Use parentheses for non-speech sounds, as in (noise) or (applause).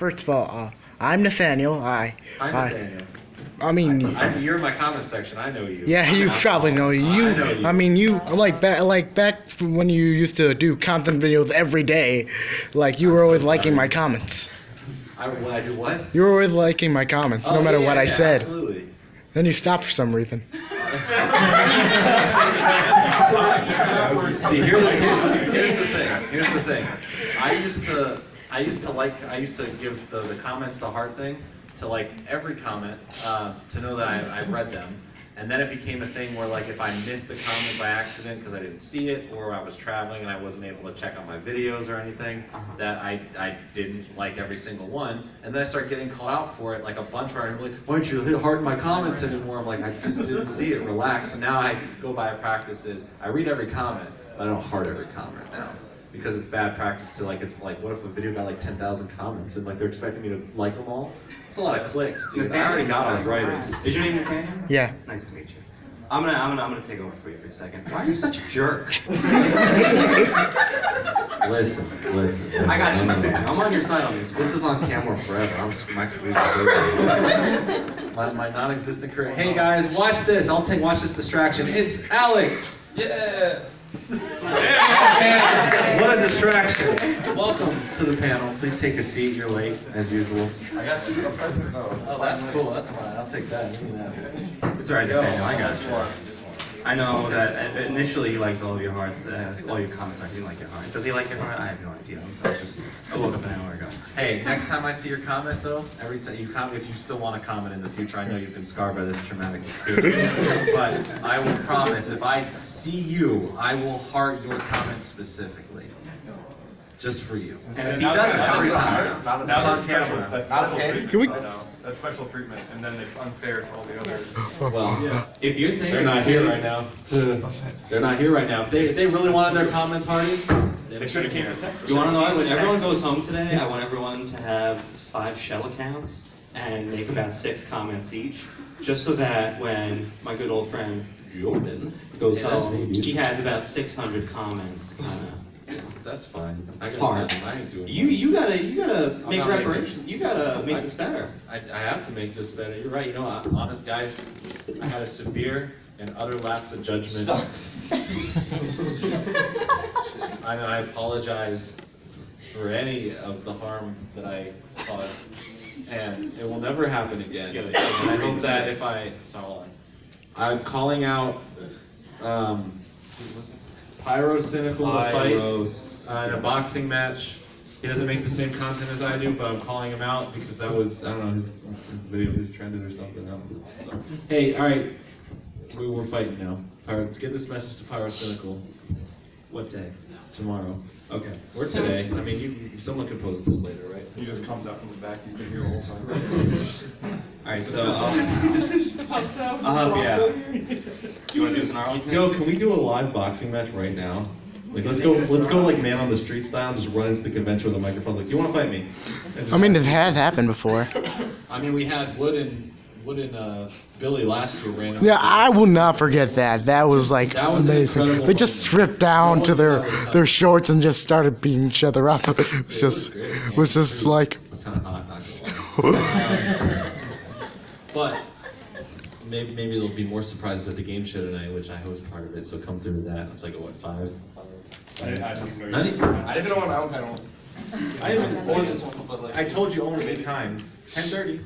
first of all, uh, I'm Nathaniel. I, Hi, I, Nathaniel. I mean, I, you're in my comment section. I know you. yeah, you I'm probably know you. I know you. I mean, you like back, like back when you used to do content videos every day. Like you were so always liking my comments. I, well, I do what? You were always liking my comments, no Oh, matter yeah, what I yeah, said. Absolutely. Then you stopped for some reason. (laughs) (laughs) See, here's, here's, here's the thing. Here's the thing. I used to, I used to like, I used to give the, the comments the heart thing to like every comment uh, to know that I, I read them. And then it became a thing where like if I missed a comment by accident because I didn't see it or I was traveling and I wasn't able to check on my videos or anything, that I, I didn't like every single one. And then I started getting called out for it like a bunch where I'm like, why don't you hit hard in my comments anymore? I'm like, I just didn't see it, relax. And now I go by a practice is I read every comment, but I don't heart every comment now. Because it's bad practice to like, if like, what if a video got like 10,000 comments and like they're expecting me to like them all? It's a lot of clicks, dude. I already got arthritis. Is your name Nathaniel? Yeah. Nice to meet you. I'm gonna, I'm gonna, I'm gonna take over for you for a second. Why are you such a jerk? (laughs) listen, listen. I got you. Nathaniel. I'm on your side on this one. This is on camera forever. I'm my career. my, my non-existent career. Hey guys, watch this. I'll take watch this distraction. It's Alex. Yeah. Yeah. What a distraction. Welcome to the panel. Please take a seat. You're late as usual. I got a present though. Oh, that's cool. That's fine. I'll take that. Give me that. It's alright, Nathaniel. I got Just you. One, just one. I know that initially you liked all of your hearts, uh, all your comments. I didn't like your heart. Does he like your heart? I have no idea. I'm sorry. Just I woke up an hour ago. Hey, next time I see your comment though, every time you comment, if you still want to comment in the future, I know you've been scarred by this traumatic experience, (laughs) but I will promise, if I see you, I will heart your comment specifically, just for you. And if he does it every time, Not, That's on special, camera. that's Not special okay. treatment. Can we- I know. That's special treatment, and then it's unfair to all the others. Well, if you're thinking they're not here right now. They're not here right now. If they, if they really wanted their comments hearty, They should have came to Texas. You want to know what? When everyone goes home today, I want everyone to have five shell accounts and make about six comments each, just so that when my good old friend Jordan goes Hey, home, he has about 600 comments. Kinda. That's fine. I got Hard. time. I ain't doing You you gotta you gotta I'm make not making- reparation. You gotta make this better. I, I have to make this better. You're right. You know, what, honest guys, I had a severe and utter lapse of judgment. Stop. (laughs) I know. I apologize for any of the harm that I caused, and it will never happen again. And I hope that if I, so hold on. I'm calling out um, Pyro Cynical to fight uh, in a boxing match. He doesn't make the same content as I do, but I'm calling him out because that was I don't know his video is trended or something. I don't know. So, hey, all right, we, we're fighting now. Pyro, let's get this message to Pyrocynical What day? tomorrow Okay. or today. I mean, you someone can post this later, right? He just comes out from the back, you can hear the whole time. (laughs) All right. So um, (laughs) Um, yeah. you (laughs) want to do this in Arlington? Yo, can we do a live boxing match right now? Like, let's go, let's go like man on the street style. Just run into the convention with a microphone. Like, you want to fight me? I mean, it has happened before. (laughs) I mean, we had Wood and Wood and uh, Billy last year ran. Yeah, I will not forget that. That was like That was amazing. They just stripped down to their their tough. shorts and just started beating each other up. It was just great. it was just like kind of hot, not gonna lie. But maybe maybe there'll be more surprises at the game show tonight, which I host part of it. So come through to that. It's like a what five? I didn't, I didn't even know. You- I didn't know what my own panel was. I even I told you only eight times. Ten thirty.